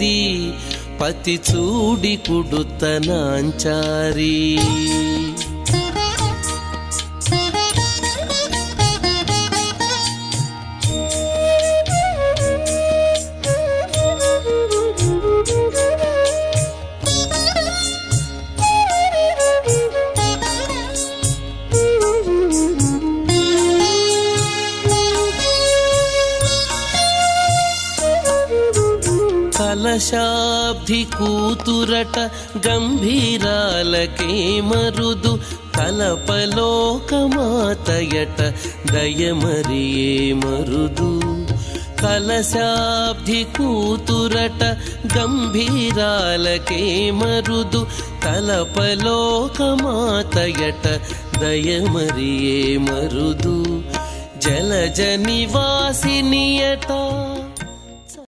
ఇది పతి చూడి కుడుతనాంచారీ కలశాబ్ది కూతురట గంభీరాలకే మరుదు కలపలోకమాతయట దయమరియే మరుదు. కలశాబ్ది కూతురట గంభీరాలకే మరుదు కలపలోకమాతయట దయమరియే మరుదు. జలజ నివాసినియట